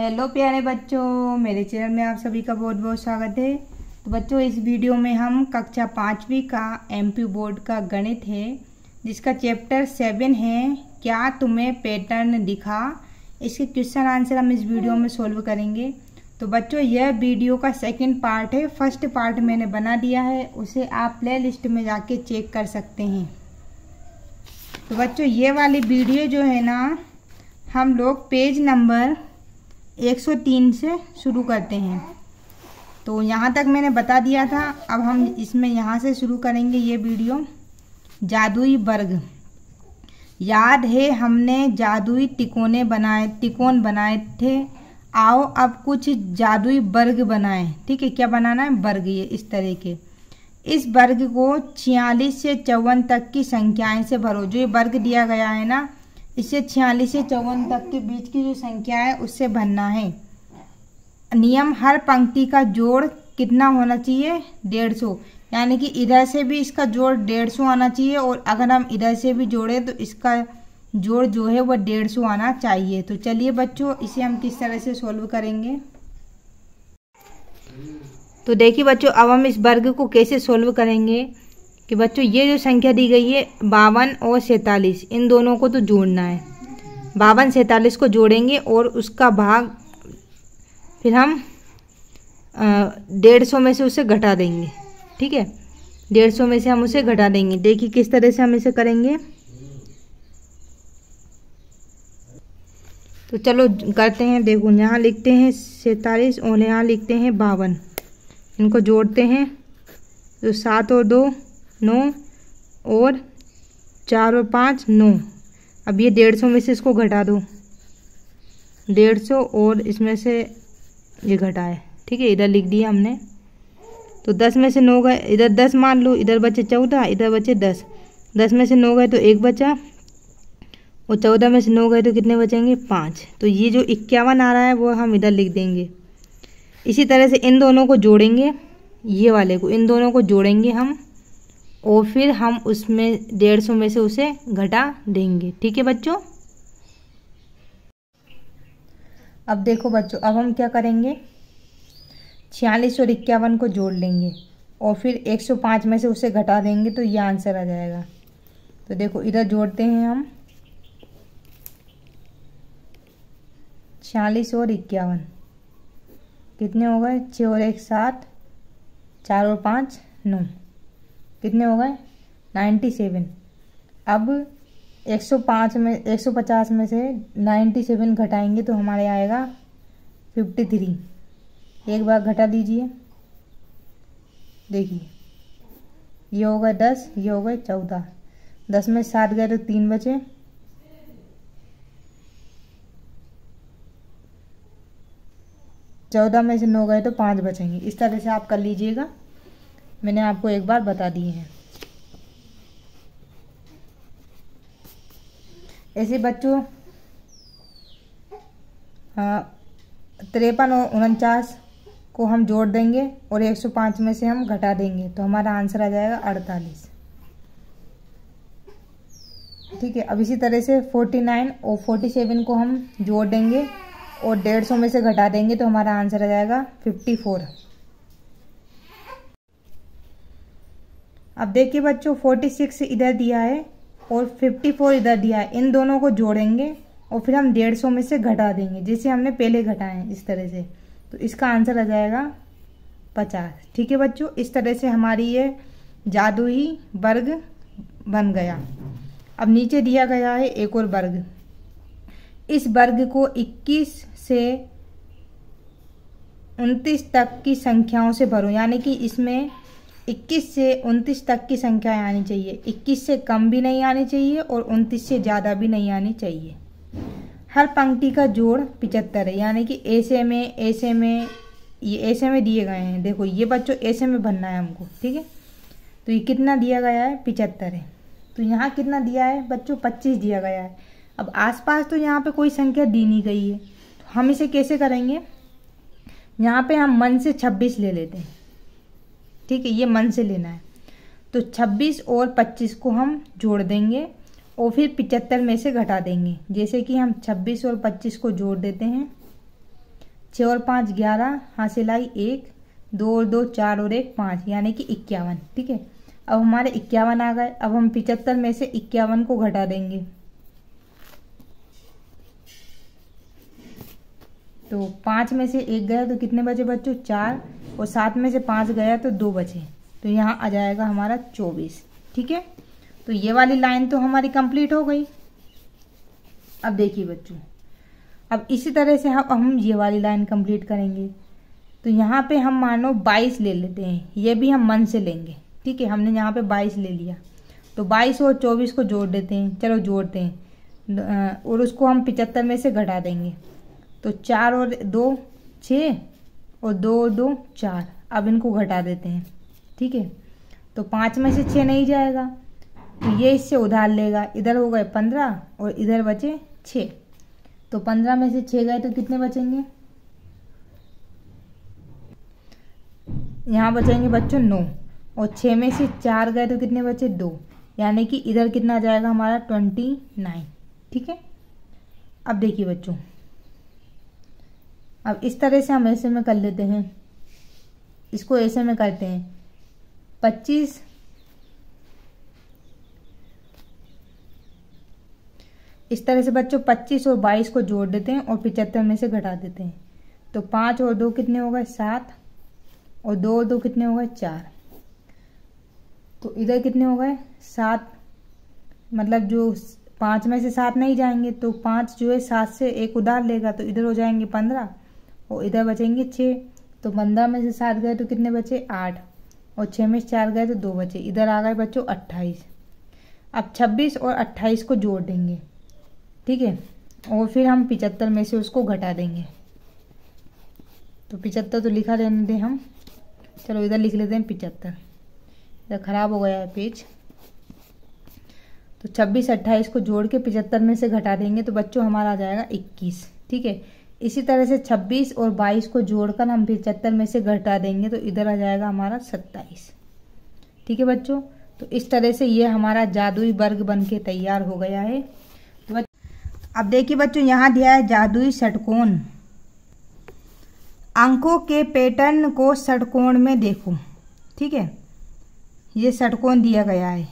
Hello प्यारे बच्चों, मेरे चैनल में आप सभी का बहुत बहुत स्वागत है। तो बच्चों, इस वीडियो में हम कक्षा पाँचवीं का एमपी बोर्ड का गणित है, जिसका चैप्टर सेवन है, क्या तुम्हें पैटर्न दिखा? इसके क्वेश्चन आंसर हम इस वीडियो में सोल्व करेंगे। तो बच्चों, यह वीडियो का सेकंड पार्ट है, फ़र्स्ट पार्ट मैंने बना दिया है, उसे आप प्ले लिस्ट में जाके चेक कर सकते हैं। तो बच्चों, ये वाली वीडियो जो है ना, हम लोग पेज नंबर 103 से शुरू करते हैं। तो यहाँ तक मैंने बता दिया था, अब हम इसमें यहाँ से शुरू करेंगे ये वीडियो। जादुई वर्ग। याद है हमने जादुई तिकोने बनाए, तिकोन बनाए थे। आओ अब कुछ जादुई वर्ग बनाएँ। ठीक है, क्या बनाना है? वर्ग ये, इस तरह के। इस वर्ग को छियालीस से चौवन तक की संख्याएँ से भरो। जो ये वर्ग दिया गया है ना इसे छियालीस से चौवन तक के बीच की जो संख्या है, उससे भरना है। नियम, हर पंक्ति का जोड़ कितना होना चाहिए? डेढ़ सौ। यानी कि इधर से भी इसका जोड़ डेढ़ सौ आना चाहिए और अगर हम इधर से भी जोड़े तो इसका जोड़ जो है वह डेढ़ सौ आना चाहिए। तो चलिए बच्चों, इसे हम किस तरह से सॉल्व करेंगे? तो देखिए बच्चों, अब हम इस वर्ग को कैसे सोल्व करेंगे? कि बच्चों, ये जो संख्या दी गई है, बावन और सैतालीस, इन दोनों को तो जोड़ना है। बावन, सैतालीस को जोड़ेंगे और उसका भाग फिर हम डेढ़ सौ में से उसे घटा देंगे। ठीक है? डेढ़ सौ में से हम उसे घटा देंगे। देखिए किस तरह से हम इसे करेंगे। तो चलो करते हैं, देखो, यहाँ लिखते हैं सैतालीस और यहाँ लिखते हैं बावन। इनको जोड़ते हैं। तो सात और दो नौ और चार और पाँच, नौ। अब ये डेढ़ सौ में से इसको घटा दो। डेढ़ सौ और इसमें से ये घटाए ठीक है, इधर लिख दिया हमने। तो दस में से नौ गए, इधर दस मान लो, इधर बचे चौदह, इधर बचे दस। दस में से नौ गए तो एक बचा, और चौदह में से नौ गए तो कितने बचेंगे? पाँच। तो ये जो इक्यावन आ रहा है, वो हम इधर लिख देंगे। इसी तरह से इन दोनों को जोड़ेंगे, ये वाले को, इन दोनों को जोड़ेंगे हम। और फिर हम उसमें, डेढ़ सौ में से उसे घटा देंगे। ठीक है बच्चों? अब देखो बच्चों, अब हम क्या करेंगे? छियालीस और इक्यावन को जोड़ लेंगे और फिर 105 में से उसे घटा देंगे तो ये आंसर आ जाएगा। तो देखो, इधर जोड़ते हैं हम। छियालीस और इक्यावन। कितने हो गए? छः और एक सात, चार और पाँच, नौ। कितने हो गए? नाइन्टी सेवन अब एक सौ पाँच में, एक सौ पचास में से नाइन्टी सेवन घटाएँगे तो हमारे आएगा फिफ्टी थ्री एक बार घटा दीजिए। देखिए। ये हो गए दस, ये हो गए चौदह. दस में सात गए तो तीन बचे। चौदह में से नौ गए तो पाँच बचेंगे। इस तरह से आप कर लीजिएगा। मैंने आपको एक बार बता दिए हैं। ऐसे बच्चों हाँ, तिरपन और उनचास को हम जोड़ देंगे और 105 में से हम घटा देंगे तो हमारा आंसर आ जाएगा 48 ठीक है, अब इसी तरह से 49 और 47 को हम जोड़ देंगे और 150 में से घटा देंगे तो हमारा आंसर आ जाएगा 54 अब देखिए बच्चों फोर्टी सिक्स इधर दिया है और फिफ्टी फोर इधर दिया है। इन दोनों को जोड़ेंगे और फिर हम डेढ़ सौ में से घटा देंगे, जैसे हमने पहले घटाए हैं इस तरह से। तो इसका आंसर आ जाएगा पचास। ठीक है बच्चों, इस तरह से हमारी ये जादुई वर्ग बन गया। अब नीचे दिया गया है एक और वर्ग। इस वर्ग को 21 से 29 तक की संख्याओं से भरो, यानी कि इसमें 21 से 29 तक की संख्याएँ आनी चाहिए। 21 से कम भी नहीं आनी चाहिए और 29 से ज़्यादा भी नहीं आनी चाहिए। हर पंक्ति का जोड़ पिचहत्तर है, यानी कि ऐसे में ऐसे में ये ऐसे में दिए गए हैं। देखो, ये बच्चों ऐसे में भरना है हमको, ठीक है? तो ये कितना दिया गया है? पिचहत्तर है। तो यहाँ कितना दिया है बच्चों? पच्चीस दिया गया है। अब आसपास तो यहाँ पे कोई संख्या दी नहीं गई है। तो हम इसे कैसे करेंगे? यहाँ पे हम मन से छब्बीस ले लेते हैं। ठीक है, ये मन से लेना है। तो छब्बीस और पच्चीस को हम जोड़ देंगे और फिर पिचहत्तर में से घटा देंगे। जैसे कि हम छब्बीस और पच्चीस को जोड़ देते हैं। छः और पाँच, ग्यारह हासिल आई एक, दो और दो, चार और एक, पाँच, यानी कि इक्यावन, ठीक है? अब हमारे इक्यावन आ गए। अब हम पिचहत्तर में से इक्यावन को घटा देंगे। तो पाँच में से एक गया तो कितने बचे बच्चों? चार। और सात में से पाँच गया तो दो बचे। तो यहाँ आ जाएगा हमारा चौबीस। ठीक है? तो ये वाली लाइन तो हमारी कंप्लीट हो गई। अब देखिए बच्चों। अब इसी तरह से हम हम ये वाली लाइन कंप्लीट करेंगे। तो यहाँ पे हम मानो बाईस ले लेते हैं। ये भी हम मन से लेंगे। ठीक है? हमने यहाँ पे बाईस ले लिया। तो बाईस और चौबीस को जोड़ देते हैं। चलो जोड़ते हैं। और उसको हम पिचहत्तर में से घटा देंगे। तो चार और दो छ और दो दो, चार। अब इनको घटा देते हैं। ठीक है? तो पाँच में से छः नहीं जाएगा। तो ये इससे उधार लेगा। इधर हो गए पंद्रह और इधर बचे छ तो पंद्रह में से छः गए तो कितने बचेंगे? यहाँ बचेंगे बच्चों नौ। और छः में से चार गए तो कितने बचे? दो। यानी कि इधर कितना जाएगा हमारा? Twenty nine. ठीक है? अब देखिए बच्चों। अब इस तरह से हम ऐसे में कर लेते हैं। इसको ऐसे में करते हैं। पच्चीस इस तरह से बच्चों पच्चीस और बाईस को जोड़ देते हैं और पिचहत्तर में से घटा देते हैं। तो पाँच और दो कितने हो गए? सात। और दो और दो कितने हो गए? चार। तो इधर कितने हो गए? सात। मतलब जो पाँच में से सात नहीं जाएँगे तो पाँच जो है सात से एक उधार लेगा तो इधर हो जाएँगे पंद्रह। और इधर बचेंगे छः तो पंद्रह में से सात गए तो कितने बचे? आठ। और छः में से चार गए तो दो बचे। इधर आ गए बच्चों अट्ठाईस। अब छब्बीस और अट्ठाईस को जोड़ देंगे। ठीक है? और फिर हम पिचहत्तर में से उसको घटा देंगे। तो पिचहत्तर तो लिखा रहने दें हम। चलो इधर लिख लेते हैं पिचहत्तर। इधर ख़राब हो गया है पेज। तो छब्बीस अट्ठाईस को जोड़ के पिचहत्तर में से घटा देंगे तो बच्चों हमारा आ जाएगा इक्कीस। ठीक है? इसी तरह से छब्बीस और बाईस को जोड़कर हम पिचहत्तर में से घटा देंगे तो इधर आ जाएगा हमारा सत्ताईस। ठीक है बच्चों? तो इस तरह से ये हमारा जादुई वर्ग बन के तैयार हो गया है। तो अब देखिए बच्चों, यहाँ दिया है जादुई षटकोण। अंकों के पैटर्न को षटकोण में देखो। ठीक है? ये षटकोण दिया गया है।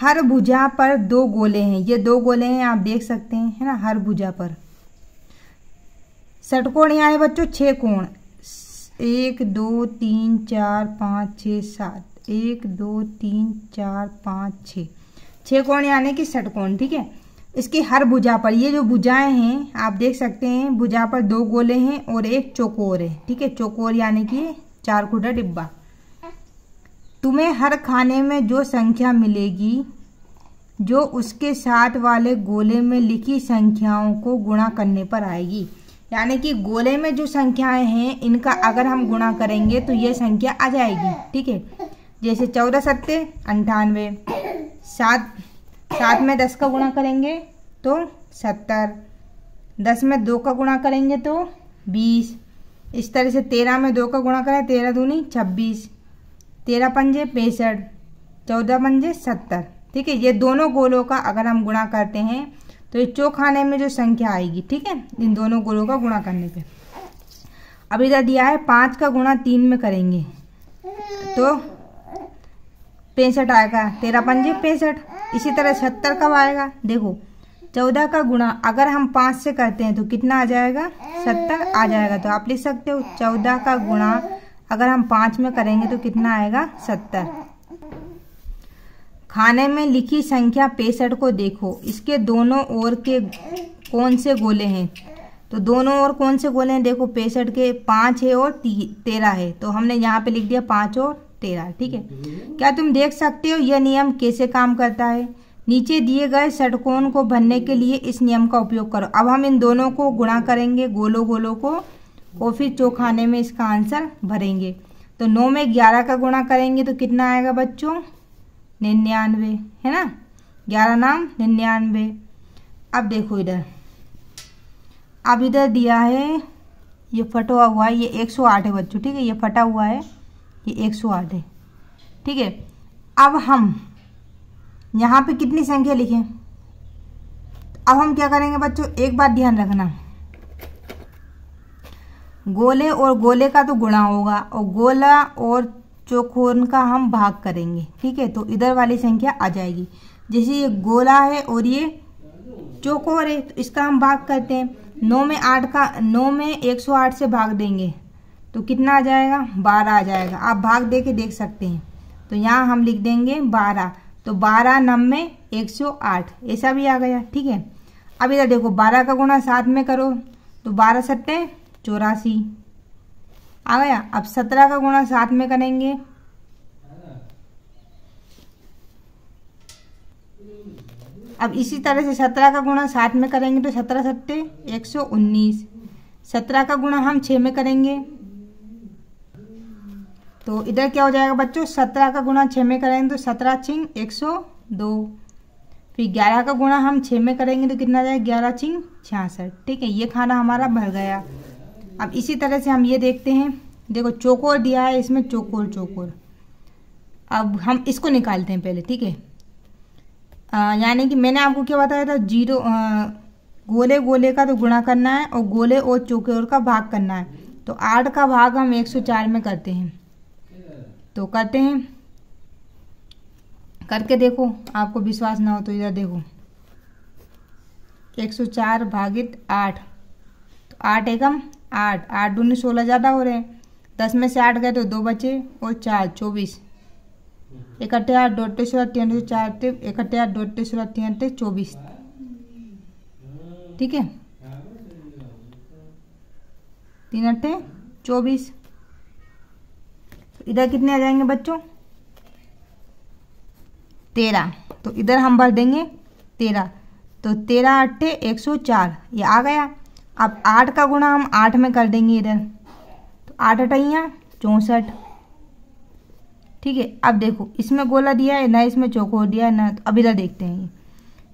हर भुजा पर दो गोले हैं। ये दो गोले हैं, आप देख सकते हैं, है ना? हर भुजा पर। षटकोण यहाँ है बच्चों? छः कोण एक, दो, तीन, चार, पाँच छ सात। एक, दो, तीन, चार, पाँच छ छह कोण यानी कि षटकोण ठीक है? इसकी हर भुजा पर, ये जो भुजाएँ हैं, आप देख सकते हैं, भुजा पर दो गोले हैं और एक चौकोर है, ठीक है? चौकोर यानी कि चार खुटा डिब्बा। तुम्हें हर खाने में जो संख्या मिलेगी, जो उसके साथ वाले गोले में लिखी संख्याओं को गुणा करने पर आएगी। यानी कि गोले में जो संख्याएँ हैं, इनका अगर हम गुणा करेंगे तो ये संख्या आ जाएगी, ठीक है? जैसे चौदह सत्ते, अंठानवे। सात सात में दस का गुणा करेंगे तो सत्तर। दस में दो का गुणा करेंगे तो बीस। इस तरह से तेरह में दो का गुणा करें, तेरह दूनी छब्बीस। तेरह पंजे पैंसठ, चौदह पंजे सत्तर, ठीक है? ये दोनों गोलों का अगर हम गुणा करते हैं तो ये चौखाने में जो संख्या आएगी, ठीक है? इन दोनों गोलों का गुणा करने पे। अब इधर दिया है, पाँच का गुणा तीन में करेंगे। तो पैंसठ आएगा, तेरह पंजे पैंसठ, इसी तरह सत्तर कब आएगा? देखो, चौदह का गुणा अगर हम पाँच से करते हैं तो कितना आ जाएगा? सत्तर आ जाएगा। तो आप लिख सकते हो, चौदह का गुणा अगर हम पाँच में करेंगे तो कितना आएगा? सत्तर। खाने में लिखी संख्या पैंसठ को देखो। इसके दोनों ओर के कौन से गोले हैं? तो दोनों ओर कौन से गोले हैं? देखो, पैंसठ के पाँच है और तेरह है। तो हमने यहाँ पे लिख दिया पाँच और तेरह, ठीक है? क्या तुम देख सकते हो यह नियम कैसे काम करता है? नीचे दिए गए षटकोण को भरने के लिए इस नियम का उपयोग करो। अब हम इन दोनों को गुणा करेंगे गोलो गोलो को, और फिर चौखाने में इसका आंसर भरेंगे। तो नौ में ग्यारह का गुणा करेंगे तो कितना आएगा बच्चों? निन्यानवे, है ना? ग्यारह नाम, निन्यानवे। अब देखो इधर। अब इधर दिया है, ये फटा हुआ है, ये एक सौ आठ है बच्चों, ठीक है? ये फटा हुआ है, ये एक सौ आठ है, ठीक है? अब हम यहाँ पे कितनी संख्या लिखें? अब हम क्या करेंगे बच्चों? एक बात ध्यान रखना। गोले और गोले का तो गुणा होगा, और गोला और चौकोन का हम भाग करेंगे, ठीक है? तो इधर वाली संख्या आ जाएगी। जैसे ये गोला है और ये चौकोर है तो इसका हम भाग करते हैं। नौ में आठ का, नौ में एक सौ आठ से भाग देंगे। तो कितना आ जाएगा? बारह आ जाएगा। आप भाग दे के देख सकते हैं। तो यहाँ हम लिख देंगे बारह। तो बारह नब्बे, एक सौ आठ। ऐसा भी आ गया, ठीक है? अब इधर देखो, बारह का गुणा सात में करो। तो बारह सत्ते, चौरासी। आ गया। अब सत्रह का गुणा सात में करेंगे। अब इसी तरह से सत्रह का गुणा सात में करेंगे तो सत्रह सत्ते, एक सौ उन्नीस। सत्रह का गुणा हम छः में करेंगे। तो इधर क्या हो जाएगा बच्चों? सत्रह का गुणा छः में करेंगे तो सत्रह छिंग, एक सौ दो। फिर ग्यारह का गुणा हम छः में करेंगे तो कितना जाएगा ग्यारह छिंग, छियासठ। ठीक है, ये खाना हमारा भर गया। अब इसी तरह से हम ये देखते हैं देखो चौकोर दिया है इसमें चौकोर चौकोर। अब हम इसको निकालते हैं पहले ठीक है? यानी कि मैंने आपको क्या बताया था? ज़ीरो आ, गोले गोले का तो गुणा करना है और गोले और चौकोर का भाग करना है। तो आठ का भाग हम एक सौ चार में करते हैं। तो करते हैं। करके देखो आपको विश्वास ना हो तो इधर देखो। 104 भागित आठ। तो आठ एकम आठ आठ दूनी सोलह ज़्यादा हो रहे हैं। दस में से आठ गए तो दो बचे और चार, चौबीस। इकट्ठे आठ डोटे सोलह, तीन सौ चार इकट्ठे आठ डोटे सोलह तीन, चौबीस। ठीक है? तीन अट्ठे, चौबीस। इधर कितने आ जाएँगे बच्चों? तेरह। तो इधर हम भर देंगे तेरह। तो तेरह अट्ठे, एक सौ चार। ये आ गया। अब आठ का गुणा हम आठ में कर देंगे इधर। तो आठ अठैया चौंसठ। ठीक है, अब देखो, इसमें गोला दिया है, ना इसमें चौकोर दिया है, ना तो अब इधर देखते हैं।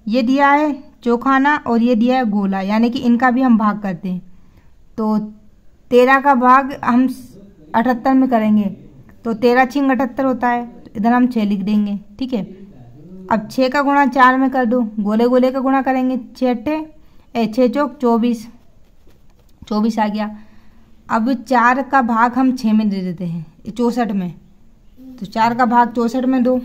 ये दिया है चौखाना और ये दिया है गोला, यानी कि इनका भी हम भाग करते हैं। तो तेरह का भाग हम अठहत्तर में करेंगे। तो तेरह छिंग अठहत्तर होता है तो इधर हम छः लिख देंगे, ठीक है? अब छः का गुणा चार में कर दो गोले गोले का गुणा करेंगे छः अट्ठे, ए छः चौक चौबीस। चौबीस आ गया। अब चार का भाग हम छः में दे देते हैं चौंसठ में। तो चार का भाग चौंसठ में दो।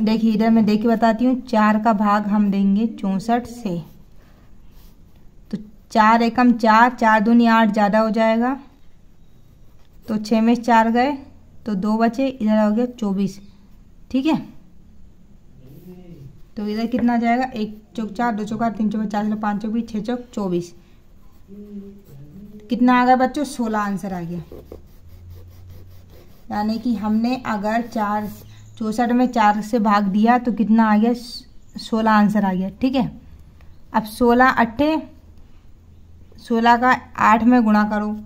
देखिए, इधर मैं देख के बताती हूँ, चार का भाग हम देंगे चौंसठ से। तो चार एकम चार चार दूनी आठ ज़्यादा हो जाएगा। तो छः में चार गए तो दो बचे, इधर हो गया चौबीस। ठीक है? तो इधर कितना जाएगा? एक चौक चार, दो चौका तीन चौक चार पाँच चौक बीस छः चौक, चौबीस। कितना आ गया बच्चों? सोलह आंसर आ गया। यानी कि हमने अगर चार, चौसठ में चार से भाग दिया तो कितना आ गया? सोलह आंसर आ गया, ठीक है? अब सोलह अट्ठे, सोलह का आठ में गुणा करो।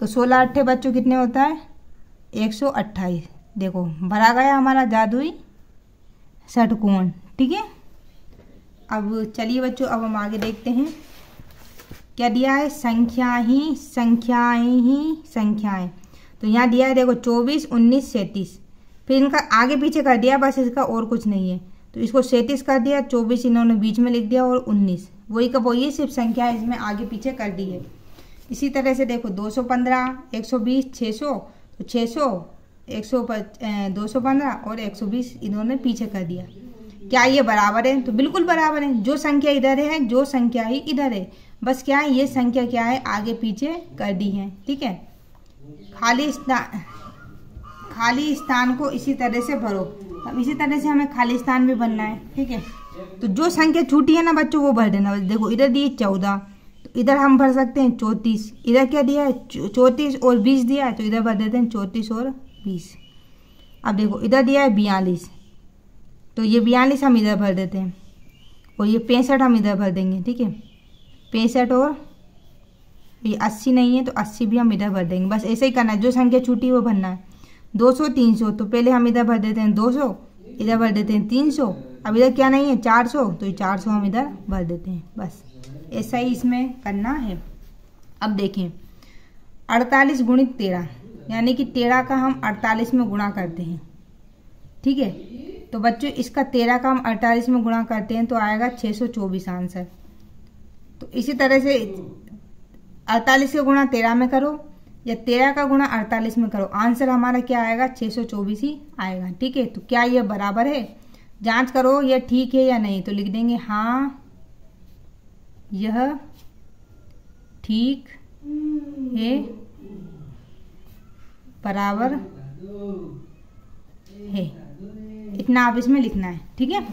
तो सोलह अट्ठे बच्चों कितने होता है? एक सौ अट्ठाईस। देखो, भरा गया हमारा जादुई। षटकोण ठीक है? अब चलिए बच्चों अब हम आगे देखते हैं। क्या दिया है? संख्या ही संख्याएँ ही संख्याएँ। तो यहाँ दिया है देखो चौबीस उन्नीस सैंतीस। फिर इनका आगे पीछे कर दिया बस इसका और कुछ नहीं है। तो इसको सैंतीस कर दिया चौबीस इन्होंने बीच में लिख दिया और उन्नीस। वही का वही सिर्फ़ संख्या इसमें आगे पीछे कर दी है। इसी तरह से देखो 215, 120, 600 तो 600, 100, 215 और 120 इन्होंने पीछे कर दिया। क्या ये बराबर है? तो बिल्कुल बराबर है। जो संख्या इधर है जो संख्या ही इधर है। बस क्या है ये संख्या क्या है? आगे पीछे कर दी है ठीक है? खाली स्थान खाली स्थान को इसी तरह से भरो। अब इसी तरह से हमें खाली स्थान भी भरना है ठीक है? तो जो संख्या छूटी है ना बच्चों वो भर देना। देखो इधर दिए चौदह तो इधर हम भर सकते हैं चौंतीस। इधर क्या दिया है? चौंतीस और बीस दिया है तो इधर भर देते हैं चौंतीस और बीस। अब देखो, इधर दिया है बयालीस। तो ये बयालीस हम इधर भर देते हैं और ये पैंसठ हम इधर भर देंगे, ठीक है? पैंसठ और ये अस्सी नहीं है तो अस्सी भी हम इधर भर देंगे। बस ऐसे ही करना है, जो संख्या छूटी वो भरना है। दो सौ, तीन सौ तो पहले हम इधर भर देते हैं दो सौ, इधर भर देते हैं तीन सौ। अब इधर क्या नहीं है, चार सौ तो ये चार सौ हम इधर भर देते हैं, बस। ऐसा ही इसमें करना है। अब देखें, अड़तालीस गुणित तेरह यानी कि तेरह का हम अड़तालीस में गुणा करते हैं। ठीक है? तो बच्चों, इसका तेरह का हम अड़तालीस में गुणा करते हैं तो आएगा छः सौ चौबीस आंसर। तो इसी तरह से अड़तालीस का गुणा तेरह में करो या तेरह का गुणा अड़तालीस में करो। आंसर हमारा क्या आएगा? छः सौ चौबीस ही आएगा। ठीक है? तो क्या ये बराबर है? जाँच करो यह ठीक है या नहीं। तो लिख देंगे हाँ यह ठीक है। बराबर है। इतना आप इसमें लिखना है ठीक है?